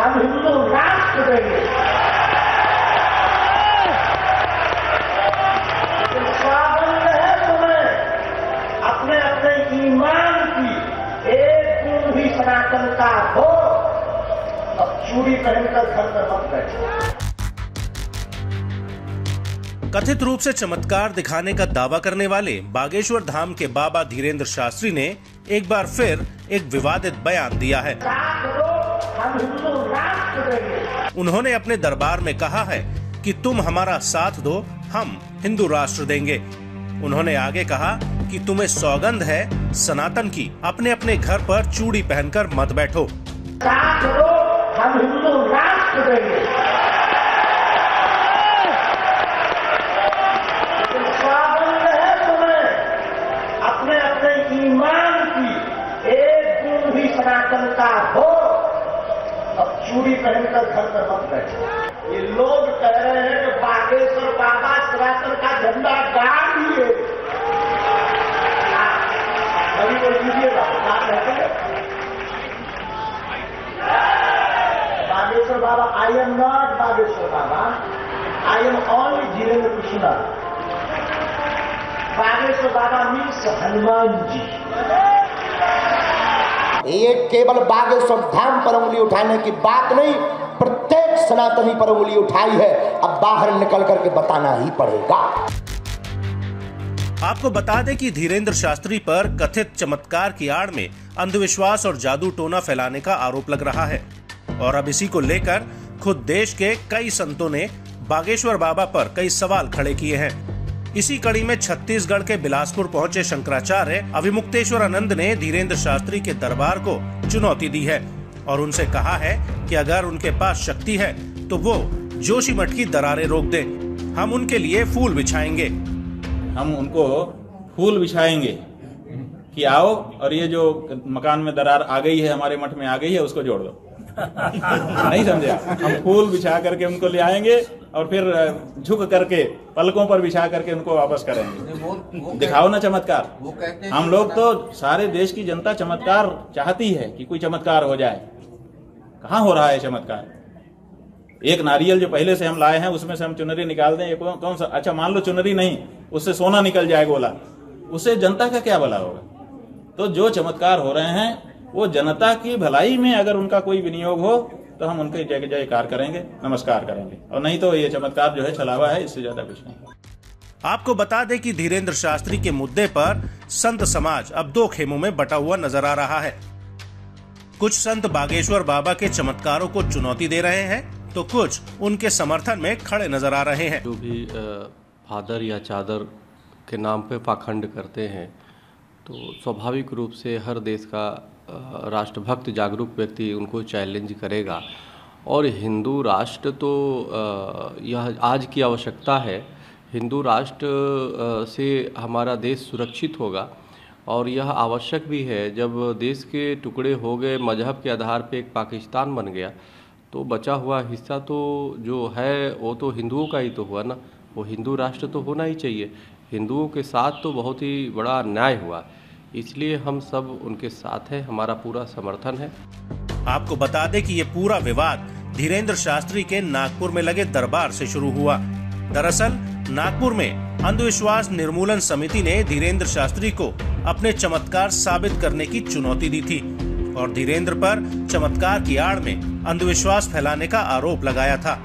हम हिंदू राष्ट्र देंगे। स्वागत है तुम्हें अपने अपने ईमान की एक गुण भी सनातन का हो अब चूड़ी पहनकर घर में मत बैठो। कथित रूप से चमत्कार दिखाने का दावा करने वाले बागेश्वर धाम के बाबा धीरेन्द्र शास्त्री ने एक बार फिर एक विवादित बयान दिया है उन्होंने अपने दरबार में कहा है कि तुम हमारा साथ दो हम हिंदू राष्ट्र देंगे। उन्होंने आगे कहा कि तुम्हें सौगंध है सनातन की अपने अपने घर पर चूड़ी पहनकर मत बैठो। साथ दो हम हिंदू राष्ट्र देंगे है। अपने अपने ईमान की एक गुण भी सनातन का हो चूड़ी पहनकर घर में मत बैठो। ये लोग कह रहे हैं कि बागेश्वर बाबा सनातन का झंडा गाड़ दिए अभी लीजिएगा क्या कहते हैं। Bageshwar Baba I am not Bageshwar Baba. I am only Dhirendra Krishna. Bageshwar Baba means Hanuman ji. ये केवल बागेश्वर धाम पर उंगली उठाने की बात नहीं, प्रत्येक सनातनी पर उंगली उठाई है। अब बाहर निकल करके बताना ही पड़ेगा। आपको बता दें कि धीरेन्द्र शास्त्री पर कथित चमत्कार की आड़ में अंधविश्वास और जादू टोना फैलाने का आरोप लग रहा है। और अब इसी को लेकर खुद देश के कई संतों ने बागेश्वर बाबा पर कई सवाल खड़े किए हैं। इसी कड़ी में छत्तीसगढ़ के बिलासपुर पहुँचे शंकराचार्य अभिमुक्तेश्वर आनंद ने धीरेन्द्र शास्त्री के दरबार को चुनौती दी है और उनसे कहा है कि अगर उनके पास शक्ति है तो वो जोशी मठ की दरारें रोक दें। हम उनके लिए फूल बिछाएँगे। हम उनको फूल बिछाएँगे कि आओ और ये जो मकान में दरार आ गई है, हमारे मठ में आ गई है, उसको जोड़ दो। नहीं समझे? हम फूल बिछा करके उनको ले आएँगे और फिर झुक करके पलकों पर बिछा करके उनको वापस करेंगे। दिखाओ ना चमत्कार। हम लोग तो सारे देश की जनता चमत्कार चाहती है कि कोई चमत्कार हो जाए। कहाँ हो रहा है चमत्कार? एक नारियल जो पहले से हम लाए हैं उसमें से हम चुनरी निकाल दें कौन कौन सा अच्छा मान लो चुनरी नहीं उससे सोना निकल जाए गोला। उससे जनता का क्या भला होगा? तो जो चमत्कार हो रहे हैं वो जनता की भलाई में अगर उनका कोई विनियोग हो तो हम उनके जय जयकार करेंगे नमस्कार करेंगे। और नहीं तो ये चमत्कार जो है छलावा है इससे ज़्यादा कुछ नहीं। आपको बता दें कि धीरेन्द्र शास्त्री के मुद्दे पर संत समाज अब दो खेमों में बटा हुआ नज़र आ रहा है। कुछ संत बागेश्वर बाबा के चमत्कारों को चुनौती दे रहे हैं तो कुछ उनके समर्थन में खड़े नज़र आ रहे हैं। जो भी फादर या चादर के नाम पे पाखंड करते हैं तो स्वाभाविक रूप से हर देश का राष्ट्रभक्त जागरूक व्यक्ति उनको चैलेंज करेगा। और हिंदू राष्ट्र तो यह आज की आवश्यकता है। हिंदू राष्ट्र से हमारा देश सुरक्षित होगा। और यह आवश्यक भी है, जब देश के टुकड़े हो गए, मज़हब के आधार पे एक पाकिस्तान बन गया तो बचा हुआ हिस्सा तो जो है, वो तो हिंदुओं का ही तो हुआ ना। वो हिंदू राष्ट्र तो होना ही चाहिए। हिंदुओं के साथ तो बहुत ही बड़ा अन्याय हुआ। इसलिए हम सब उनके साथ हैं, हमारा पूरा समर्थन है। आपको बता दें कि ये पूरा विवाद धीरेन्द्र शास्त्री के नागपुर में लगे दरबार से शुरू हुआ। दरअसल, नागपुर में अंधविश्वास निर्मूलन समिति ने धीरेन्द्र शास्त्री को अपने चमत्कार साबित करने की चुनौती दी थी और धीरेन्द्र पर चमत्कार की आड़ में अंधविश्वास फैलाने का आरोप लगाया था।